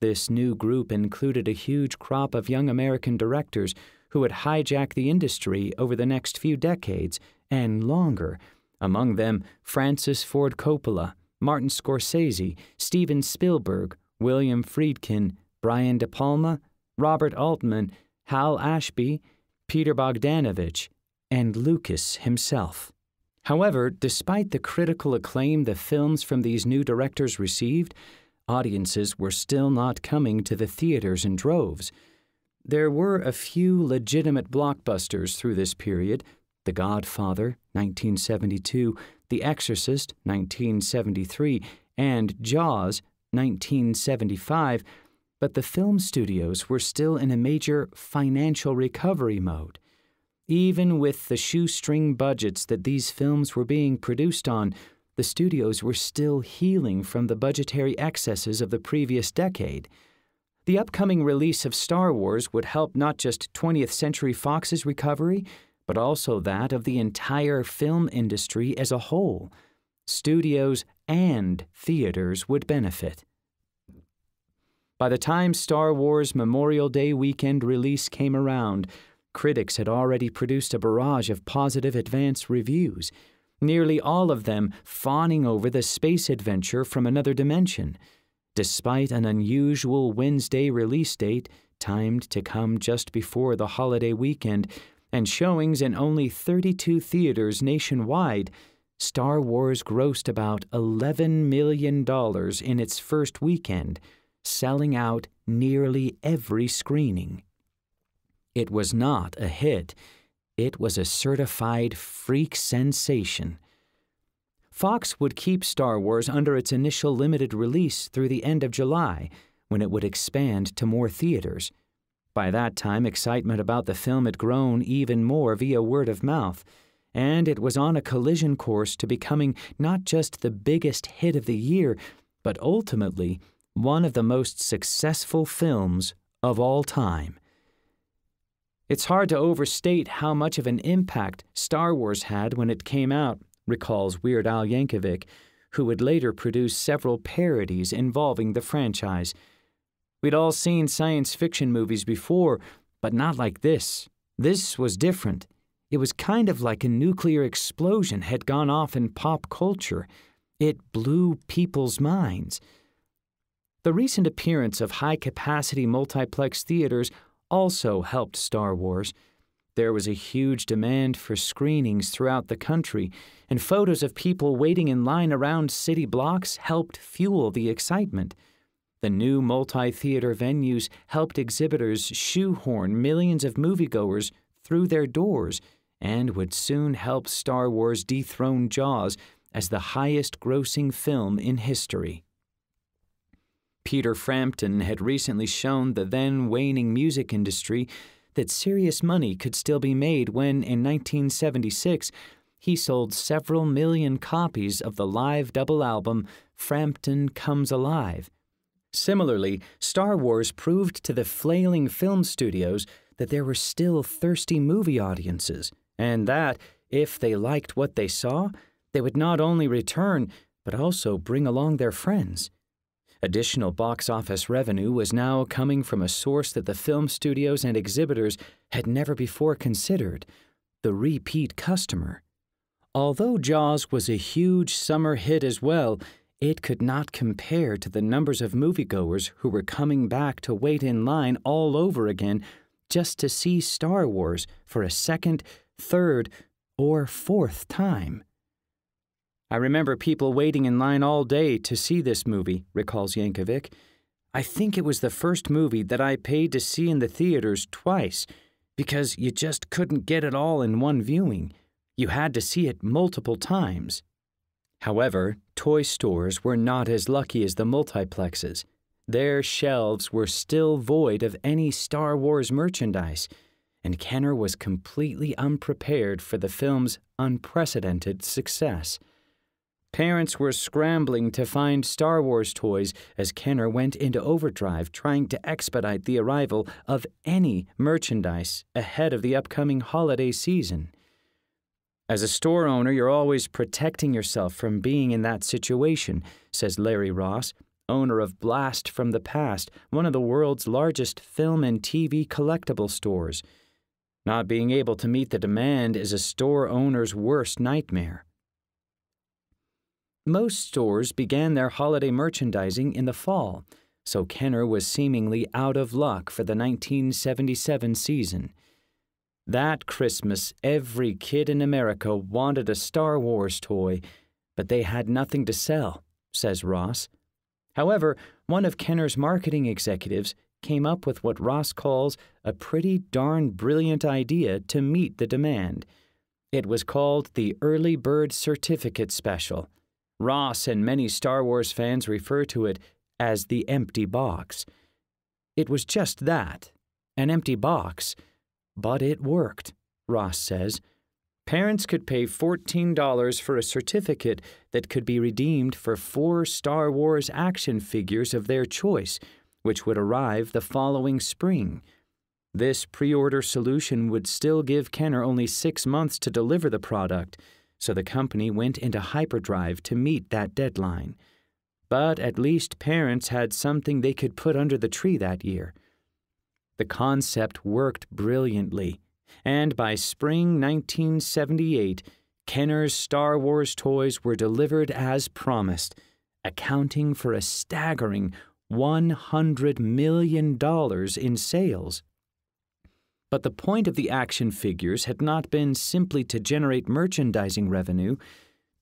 This new group included a huge crop of young American directors who would hijack the industry over the next few decades and longer among them Francis Ford Coppola, Martin Scorsese, Steven Spielberg, William Friedkin, Brian De Palma, Robert Altman, Hal Ashby, Peter Bogdanovich, and Lucas himself. However, despite the critical acclaim the films from these new directors received, audiences were still not coming to the theaters in droves. There were a few legitimate blockbusters through this period, the Godfather, 1972, The Exorcist, 1973, and Jaws, 1975, but the film studios were still in a major financial recovery mode. Even with the shoestring budgets that these films were being produced on, the studios were still healing from the budgetary excesses of the previous decade. The upcoming release of Star Wars would help not just 20th Century Fox's recovery, but also that of the entire film industry as a whole. Studios and theaters would benefit. By the time Star Wars Memorial Day weekend release came around, critics had already produced a barrage of positive advance reviews, nearly all of them fawning over the space adventure from another dimension. Despite an unusual Wednesday release date, timed to come just before the holiday weekend, and showings in only 32 theaters nationwide, Star Wars grossed about $11 million in its first weekend, selling out nearly every screening. It was not a hit, it was a certified freak sensation. Fox would keep Star Wars under its initial limited release through the end of July, when it would expand to more theaters. By that time, excitement about the film had grown even more via word of mouth, and it was on a collision course to becoming not just the biggest hit of the year, but ultimately one of the most successful films of all time. It's hard to overstate how much of an impact Star Wars had when it came out, recalls Weird Al Yankovic, who would later produce several parodies involving the franchise. We'd all seen science fiction movies before, but not like this. This was different. It was kind of like a nuclear explosion had gone off in pop culture. It blew people's minds. The recent appearance of high capacity multiplex theaters also helped Star Wars. There was a huge demand for screenings throughout the country, and photos of people waiting in line around city blocks helped fuel the excitement. The new multi theater venues helped exhibitors shoehorn millions of moviegoers through their doors and would soon help Star Wars dethrone Jaws as the highest grossing film in history. Peter Frampton had recently shown the then waning music industry that serious money could still be made when, in 1976, he sold several million copies of the live double album Frampton Comes Alive. Similarly, Star Wars proved to the flailing film studios that there were still thirsty movie audiences, and that, if they liked what they saw, they would not only return, but also bring along their friends. Additional box office revenue was now coming from a source that the film studios and exhibitors had never before considered the repeat customer. Although Jaws was a huge summer hit as well, it could not compare to the numbers of moviegoers who were coming back to wait in line all over again just to see Star Wars for a second, third, or fourth time. I remember people waiting in line all day to see this movie, recalls Yankovic. I think it was the first movie that I paid to see in the theaters twice, because you just couldn't get it all in one viewing. You had to see it multiple times. However, toy stores were not as lucky as the multiplexes. Their shelves were still void of any Star Wars merchandise, and Kenner was completely unprepared for the film's unprecedented success. Parents were scrambling to find Star Wars toys as Kenner went into overdrive trying to expedite the arrival of any merchandise ahead of the upcoming holiday season. As a store owner, you're always protecting yourself from being in that situation, says Larry Ross, owner of Blast from the Past, one of the world's largest film and TV collectible stores. Not being able to meet the demand is a store owner's worst nightmare. Most stores began their holiday merchandising in the fall, so Kenner was seemingly out of luck for the 1977 season. That Christmas, every kid in America wanted a Star Wars toy, but they had nothing to sell, says Ross. However, one of Kenner's marketing executives came up with what Ross calls a pretty darn brilliant idea to meet the demand. It was called the Early Bird Certificate Special. Ross and many Star Wars fans refer to it as the empty box. It was just that an empty box, but it worked, Ross says. Parents could pay $14 for a certificate that could be redeemed for four Star Wars action figures of their choice, which would arrive the following spring. This pre order solution would still give Kenner only six months to deliver the product so the company went into hyperdrive to meet that deadline. But at least parents had something they could put under the tree that year. The concept worked brilliantly, and by spring 1978, Kenner's Star Wars toys were delivered as promised, accounting for a staggering $100 million in sales. But the point of the action figures had not been simply to generate merchandising revenue,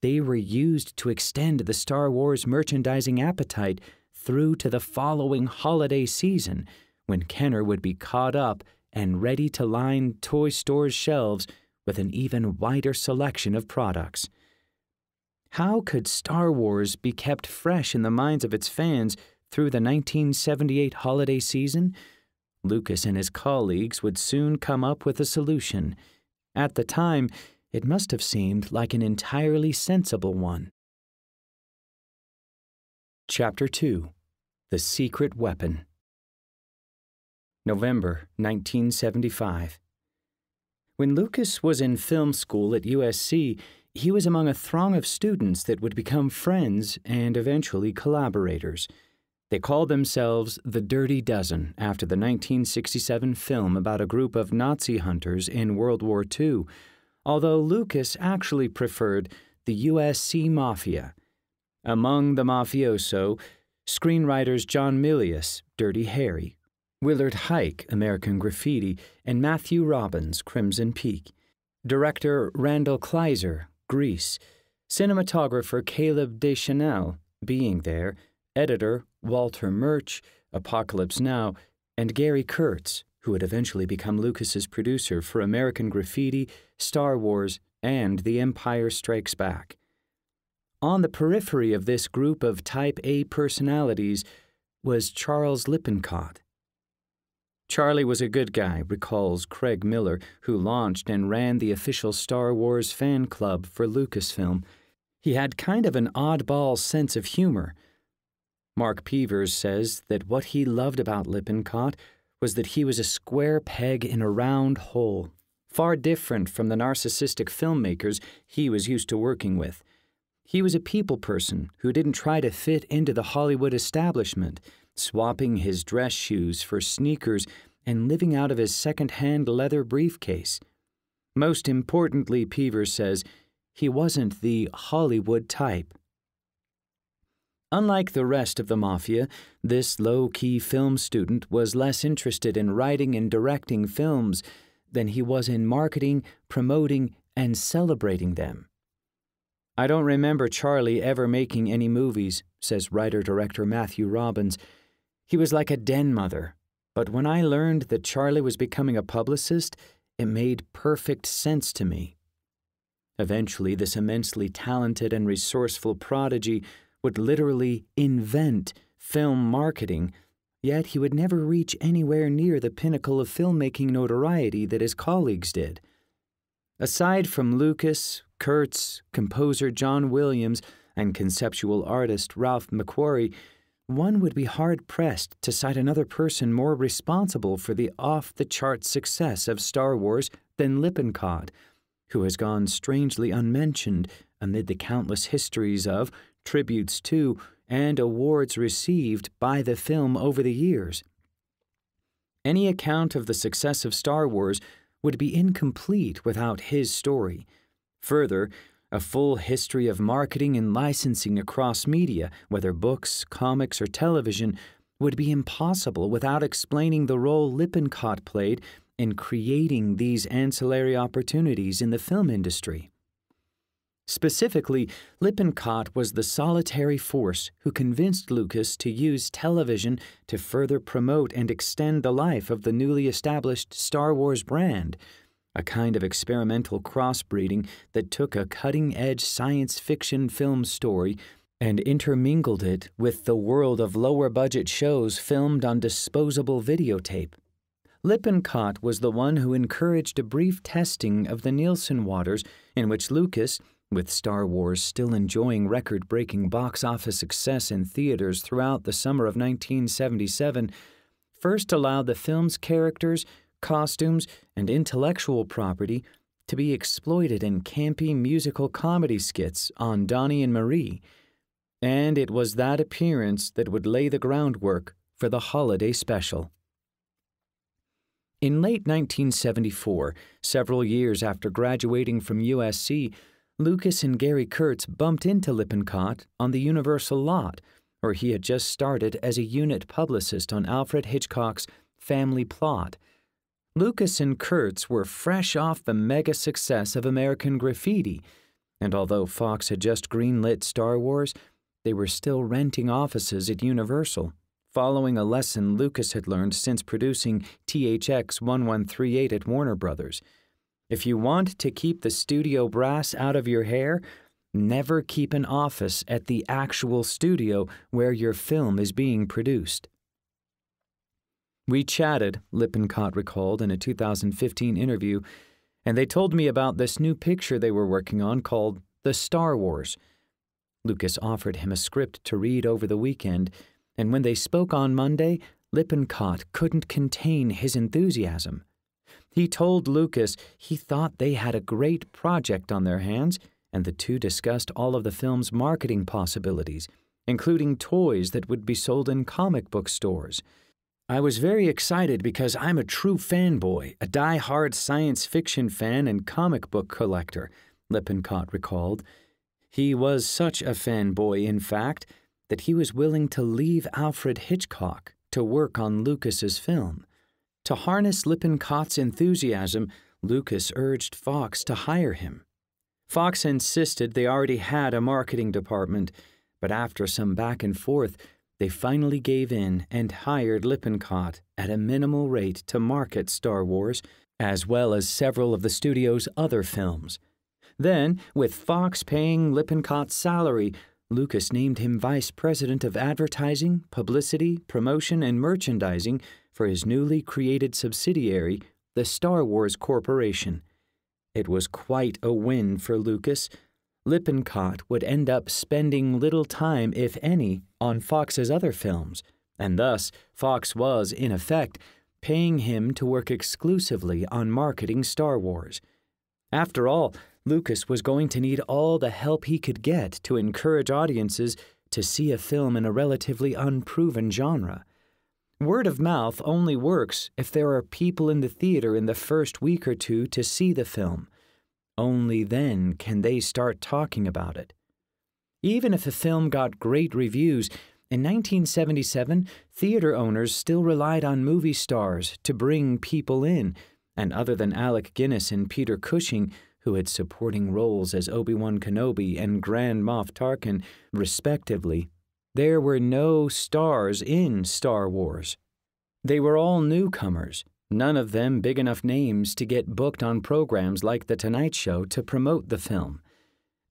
they were used to extend the Star Wars merchandising appetite through to the following holiday season, when Kenner would be caught up and ready to line toy stores' shelves with an even wider selection of products. How could Star Wars be kept fresh in the minds of its fans through the 1978 holiday season? Lucas and his colleagues would soon come up with a solution. At the time, it must have seemed like an entirely sensible one. Chapter 2 The Secret Weapon. November 1975. When Lucas was in film school at USC, he was among a throng of students that would become friends and eventually collaborators. They called themselves the Dirty Dozen after the 1967 film about a group of Nazi hunters in World War II, although Lucas actually preferred the USC Mafia. Among the mafioso, screenwriters John Milius, Dirty Harry, Willard Huyck, American Graffiti, and Matthew Robbins, Crimson Peak. Director Randall Kleiser, Grease. Cinematographer Caleb Deschanel, Being There. Editor Walter Murch, Apocalypse Now, and Gary Kurtz, who would eventually become Lucas's producer for American Graffiti, Star Wars, and The Empire Strikes Back. On the periphery of this group of Type A personalities was Charles Lippincott. Charlie was a good guy, recalls Craig Miller, who launched and ran the official Star Wars fan club for Lucasfilm. He had kind of an oddball sense of humor. Mark Pevers says that what he loved about Lippincott was that he was a square peg in a round hole, far different from the narcissistic filmmakers he was used to working with. He was a people person who didn't try to fit into the Hollywood establishment, swapping his dress shoes for sneakers and living out of his second hand leather briefcase. Most importantly, Pevers says, he wasn't the Hollywood type. Unlike the rest of the Mafia, this low key film student was less interested in writing and directing films than he was in marketing, promoting, and celebrating them. I don't remember Charlie ever making any movies, says writer director Matthew Robbins. He was like a den mother. But when I learned that Charlie was becoming a publicist, it made perfect sense to me. Eventually, this immensely talented and resourceful prodigy would literally invent film marketing, yet he would never reach anywhere near the pinnacle of filmmaking notoriety that his colleagues did. Aside from Lucas, Kurtz, composer John Williams, and conceptual artist Ralph McQuarrie, one would be hard pressed to cite another person more responsible for the off the chart success of Star Wars than Lippincott, who has gone strangely unmentioned amid the countless histories of, tributes to, and awards received by the film over the years. Any account of the success of Star Wars would be incomplete without his story. Further, a full history of marketing and licensing across media, whether books, comics, or television, would be impossible without explaining the role Lippincott played in creating these ancillary opportunities in the film industry. Specifically, Lippincott was the solitary force who convinced Lucas to use television to further promote and extend the life of the newly established Star Wars brand a kind of experimental crossbreeding that took a cutting edge science fiction film story and intermingled it with the world of lower budget shows filmed on disposable videotape. Lippincott was the one who encouraged a brief testing of the Nielsen waters in which Lucas, with Star Wars still enjoying record breaking box office success in theaters throughout the summer of 1977, first allowed the film's characters costumes, and intellectual property to be exploited in campy musical comedy skits on Donnie and Marie, and it was that appearance that would lay the groundwork for the holiday special. In late 1974, several years after graduating from USC, Lucas and Gary Kurtz bumped into Lippincott on the Universal lot, where he had just started as a unit publicist on Alfred Hitchcock's Family Plot Lucas and Kurtz were fresh off the mega success of American Graffiti, and although Fox had just greenlit Star Wars, they were still renting offices at Universal, following a lesson Lucas had learned since producing THX 1138 at Warner Brothers. If you want to keep the studio brass out of your hair, never keep an office at the actual studio where your film is being produced. We chatted, Lippincott recalled in a 2015 interview, and they told me about this new picture they were working on called The Star Wars. Lucas offered him a script to read over the weekend, and when they spoke on Monday, Lippincott couldn't contain his enthusiasm. He told Lucas he thought they had a great project on their hands, and the two discussed all of the film's marketing possibilities, including toys that would be sold in comic book stores. I was very excited because I'm a true fanboy, a die-hard science fiction fan and comic book collector, Lippincott recalled. He was such a fanboy, in fact, that he was willing to leave Alfred Hitchcock to work on Lucas's film. To harness Lippincott's enthusiasm, Lucas urged Fox to hire him. Fox insisted they already had a marketing department, but after some back and forth, they finally gave in and hired Lippincott at a minimal rate to market Star Wars, as well as several of the studio's other films. Then, with Fox paying Lippincott's salary, Lucas named him Vice President of Advertising, Publicity, Promotion, and Merchandising for his newly created subsidiary, the Star Wars Corporation. It was quite a win for Lucas. Lippincott would end up spending little time, if any, on Fox's other films, and thus Fox was, in effect, paying him to work exclusively on marketing Star Wars. After all, Lucas was going to need all the help he could get to encourage audiences to see a film in a relatively unproven genre. Word of mouth only works if there are people in the theater in the first week or two to see the film. Only then can they start talking about it. Even if a film got great reviews, in 1977, theater owners still relied on movie stars to bring people in, and other than Alec Guinness and Peter Cushing, who had supporting roles as Obi Wan Kenobi and Grand Moff Tarkin, respectively, there were no stars in Star Wars. They were all newcomers, none of them big enough names to get booked on programs like The Tonight Show to promote the film.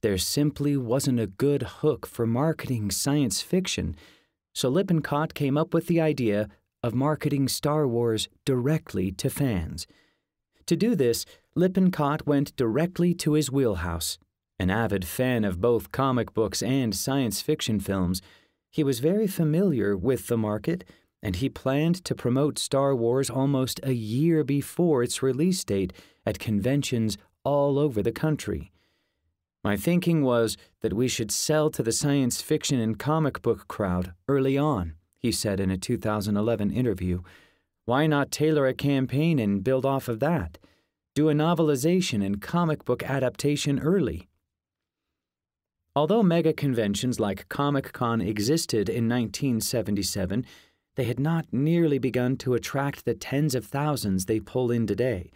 There simply wasn't a good hook for marketing science fiction, so Lippincott came up with the idea of marketing Star Wars directly to fans. To do this, Lippincott went directly to his wheelhouse. An avid fan of both comic books and science fiction films, he was very familiar with the market, and he planned to promote Star Wars almost a year before its release date at conventions all over the country. My thinking was that we should sell to the science fiction and comic book crowd early on, he said in a 2011 interview. Why not tailor a campaign and build off of that? Do a novelization and comic book adaptation early. Although mega conventions like Comic Con existed in 1977, they had not nearly begun to attract the tens of thousands they pull in today.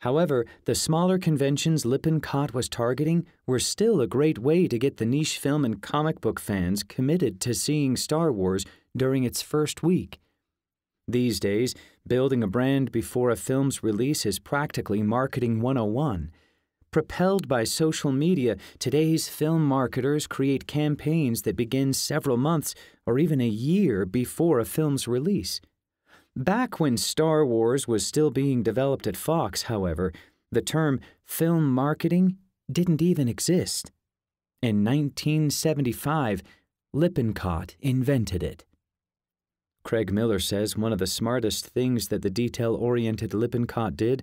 However, the smaller conventions Lippincott was targeting were still a great way to get the niche film and comic book fans committed to seeing Star Wars during its first week. These days, building a brand before a film's release is practically marketing 101. Propelled by social media, today's film marketers create campaigns that begin several months or even a year before a film's release. Back when Star Wars was still being developed at Fox, however, the term film marketing didn't even exist. In 1975, Lippincott invented it. Craig Miller says one of the smartest things that the detail oriented Lippincott did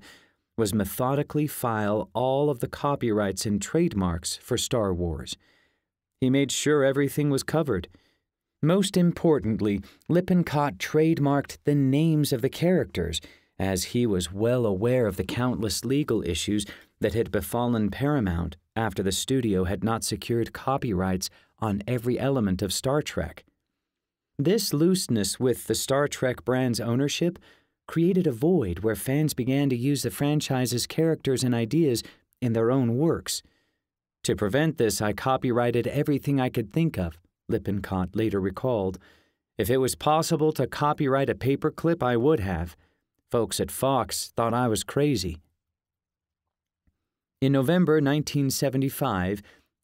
was methodically file all of the copyrights and trademarks for Star Wars. He made sure everything was covered. Most importantly, Lippincott trademarked the names of the characters, as he was well aware of the countless legal issues that had befallen Paramount after the studio had not secured copyrights on every element of Star Trek. This looseness with the Star Trek brand's ownership created a void where fans began to use the franchise's characters and ideas in their own works. To prevent this, I copyrighted everything I could think of, Lippincott later recalled. If it was possible to copyright a paperclip, I would have. Folks at Fox thought I was crazy. In November 1975,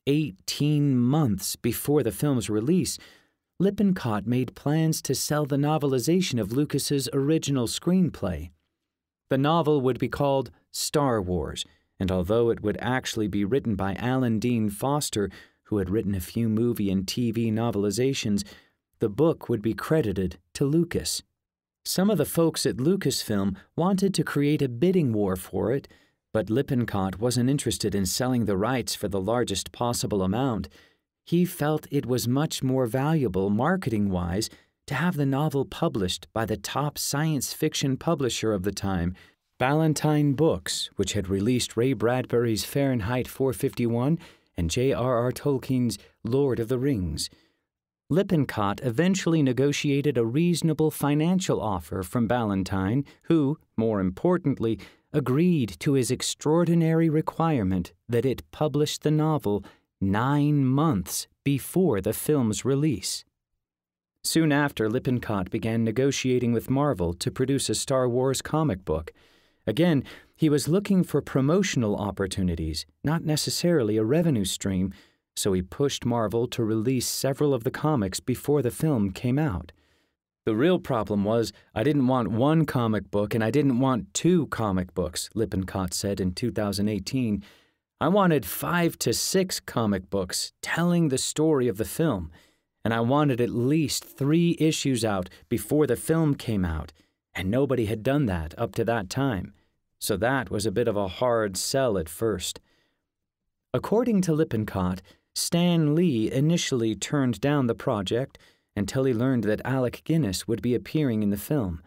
18 months before the film's release, Lippincott made plans to sell the novelization of Lucas's original screenplay. The novel would be called Star Wars, and although it would actually be written by Alan Dean Foster, who had written a few movie and TV novelizations, the book would be credited to Lucas. Some of the folks at Lucasfilm wanted to create a bidding war for it, but Lippincott wasn't interested in selling the rights for the largest possible amount. He felt it was much more valuable marketing wise to have the novel published by the top science fiction publisher of the time, Ballantine Books, which had released Ray Bradbury's Fahrenheit 451 and J.R.R. Tolkien's Lord of the Rings. Lippincott eventually negotiated a reasonable financial offer from Ballantine, who, more importantly, agreed to his extraordinary requirement that it publish the novel nine months before the film's release. Soon after, Lippincott began negotiating with Marvel to produce a Star Wars comic book. Again, he was looking for promotional opportunities, not necessarily a revenue stream, so he pushed Marvel to release several of the comics before the film came out. The real problem was I didn't want one comic book and I didn't want two comic books, Lippincott said in 2018. I wanted five to six comic books telling the story of the film and I wanted at least three issues out before the film came out, and nobody had done that up to that time, so that was a bit of a hard sell at first. According to Lippincott, Stan Lee initially turned down the project until he learned that Alec Guinness would be appearing in the film.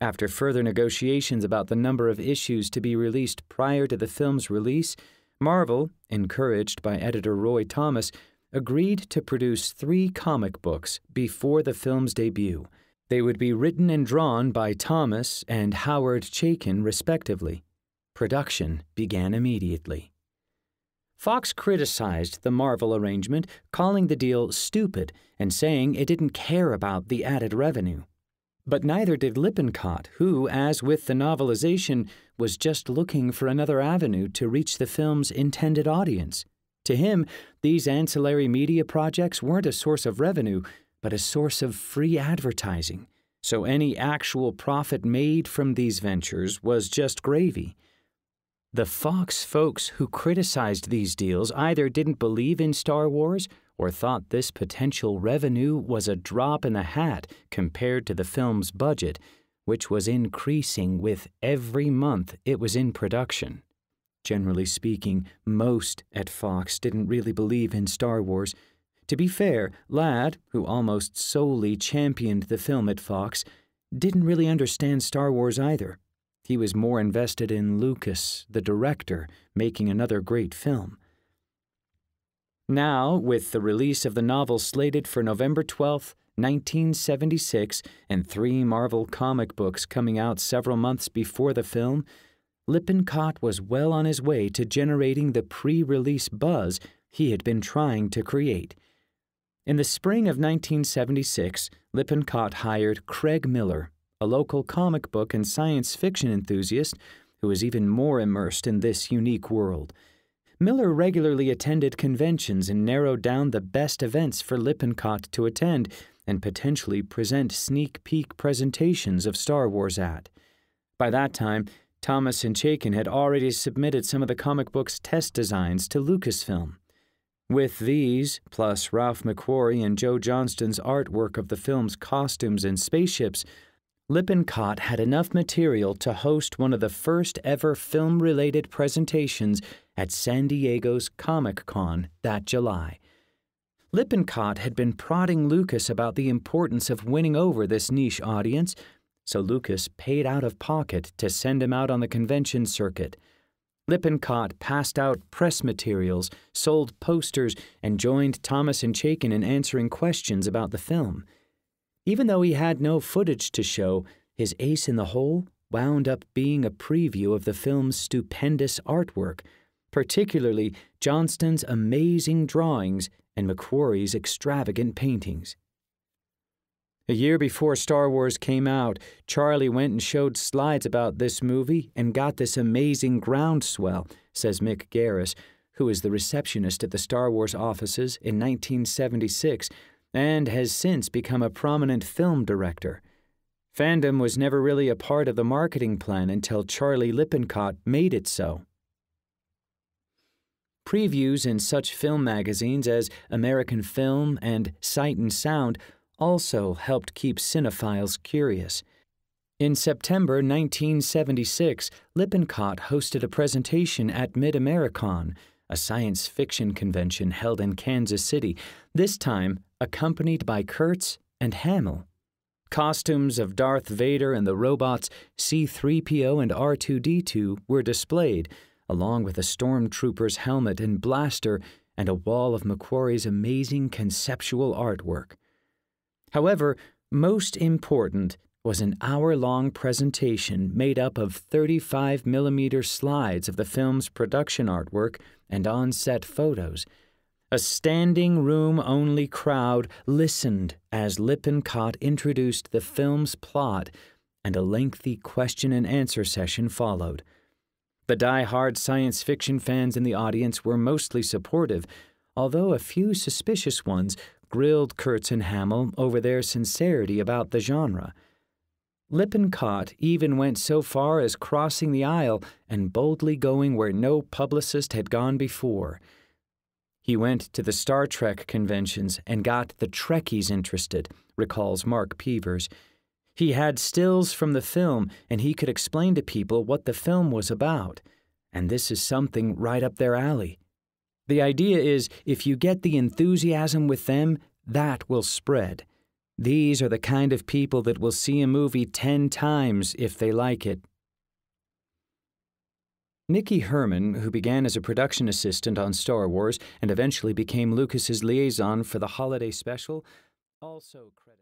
After further negotiations about the number of issues to be released prior to the film's release, Marvel, encouraged by editor Roy Thomas, agreed to produce three comic books before the film's debut. They would be written and drawn by Thomas and Howard Chaykin, respectively. Production began immediately. Fox criticized the Marvel arrangement, calling the deal stupid and saying it didn't care about the added revenue. But neither did Lippincott, who, as with the novelization, was just looking for another avenue to reach the film's intended audience. To him, these ancillary media projects weren't a source of revenue, but a source of free advertising, so any actual profit made from these ventures was just gravy. The Fox folks who criticized these deals either didn't believe in Star Wars or thought this potential revenue was a drop in the hat compared to the film's budget, which was increasing with every month it was in production. Generally speaking, most at Fox didn't really believe in Star Wars. To be fair, Ladd, who almost solely championed the film at Fox, didn't really understand Star Wars either. He was more invested in Lucas, the director, making another great film. Now, with the release of the novel slated for November 12, 1976, and three Marvel comic books coming out several months before the film, Lippincott was well on his way to generating the pre release buzz he had been trying to create. In the spring of 1976, Lippincott hired Craig Miller, a local comic book and science fiction enthusiast who was even more immersed in this unique world. Miller regularly attended conventions and narrowed down the best events for Lippincott to attend and potentially present sneak peek presentations of Star Wars at. By that time, Thomas and Chaykin had already submitted some of the comic book's test designs to Lucasfilm. With these, plus Ralph McQuarrie and Joe Johnston's artwork of the film's costumes and spaceships, Lippincott had enough material to host one of the first ever film related presentations at San Diego's Comic Con that July. Lippincott had been prodding Lucas about the importance of winning over this niche audience so Lucas paid out of pocket to send him out on the convention circuit. Lippincott passed out press materials, sold posters, and joined Thomas and Chaykin in answering questions about the film. Even though he had no footage to show, his ace in the hole wound up being a preview of the film's stupendous artwork, particularly Johnston's amazing drawings and McQuarrie's extravagant paintings. A year before Star Wars came out, Charlie went and showed slides about this movie and got this amazing groundswell, says Mick Garris, who was the receptionist at the Star Wars offices in 1976 and has since become a prominent film director. Fandom was never really a part of the marketing plan until Charlie Lippincott made it so. Previews in such film magazines as American Film and Sight and Sound also helped keep cinephiles curious. In September 1976, Lippincott hosted a presentation at Mid Americon, a science fiction convention held in Kansas City, this time accompanied by Kurtz and Hamill. Costumes of Darth Vader and the robots C3PO and R2D2 were displayed, along with a stormtrooper's helmet and blaster and a wall of McQuarrie's amazing conceptual artwork. However, most important was an hour long presentation made up of 35 millimeter slides of the film's production artwork and on set photos. A standing room only crowd listened as Lippincott introduced the film's plot, and a lengthy question and answer session followed. The die-hard science fiction fans in the audience were mostly supportive, although a few suspicious ones grilled Kurtz and Hamill over their sincerity about the genre. Lippincott even went so far as crossing the aisle and boldly going where no publicist had gone before. He went to the Star Trek conventions and got the Trekkies interested, recalls Mark Pevers. He had stills from the film and he could explain to people what the film was about. And this is something right up their alley. The idea is if you get the enthusiasm with them, that will spread. These are the kind of people that will see a movie ten times if they like it. Miki Herman, who began as a production assistant on Star Wars and eventually became Lucas's liaison for the holiday special, also credits.